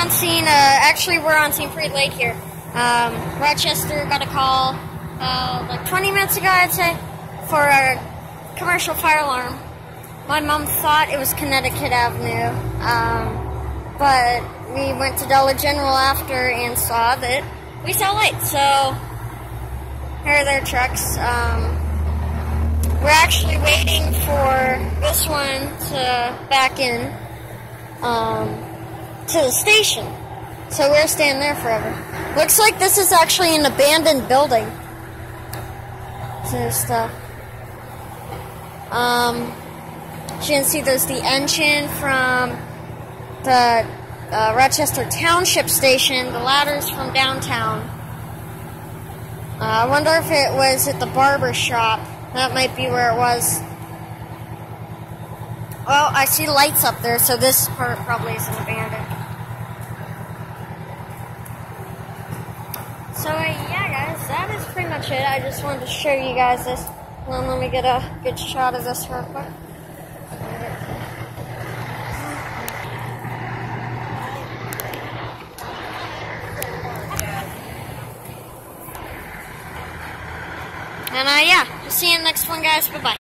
on scene. Uh, actually, we're on scene pretty late here. Um, Rochester got a call uh, like 20 minutes ago, I'd say, for a commercial fire alarm. My mom thought it was Connecticut Avenue, um, but we went to Dollar General after and saw that we saw lights. So here are their trucks. Um, we're actually waiting for this one to back in um, to the station. So we're staying there forever. Looks like this is actually an abandoned building. So stuff. Um, you can see there's the engine from the uh, Rochester Township Station, the ladders from downtown. Uh, I wonder if it was at the barber shop. That might be where it was. Well, I see lights up there, so this part probably isn't abandoned. So, uh, yeah, guys, that is pretty much it. I just wanted to show you guys this. Let me get a good shot of this real quick. And, uh, yeah, see you in the next one, guys. Bye-bye.